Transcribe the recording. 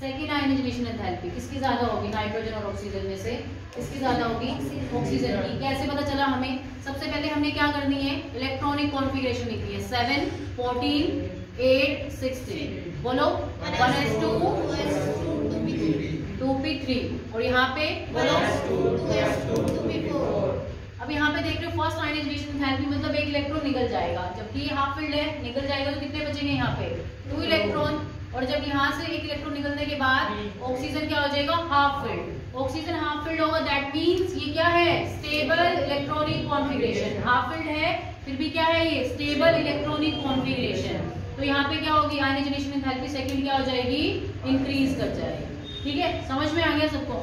Second ionization enthalpy किसकी ज़्यादा होगी? नाइट्रोजन और ऑक्सीजन में से? किसकी ज़्यादा होगी? ऑक्सीजन की। कैसे पता चला हमें? सबसे पहले हमने क्या करनी है? इलेक्ट्रॉनिक कॉन्फ़िगरेशन लिखनी है। सेवन फोर्टीन एट सिक्सटीन बोलो। One s two two p three और यहाँ पे बोलो। अब यहाँ पे देख रहे हो फ़र्स्ट आयनाइजेशन एंथैल्पी मतलब एक इलेक्ट्रॉन निकल जाएगा। जबकि ये हाफ़ फ़ील्ड है निकल जाएगा तो कितने बचेंगे यहाँ पे? टू इलेक्ट्रॉन और जब यहाँ से एक इलेक्ट्रॉन निकलने के बाद ऑक्सीजन क्या हो जाएगा? Half filled oxygen half filled होगा दैट मींस ये क्या है? Stable electronic configuration half filled है फिर भी क्या है ये? स्टेबल इलेक्ट्रॉनिक कॉन्फिग्रेशन तो यहाँ पे क्या होगी? आयनाइजेशन एंथैल्पी सेकंड क्या हो जाएगी? इंक्रीज कर जाएगी। ठीक है? समझ में आ गया सबको?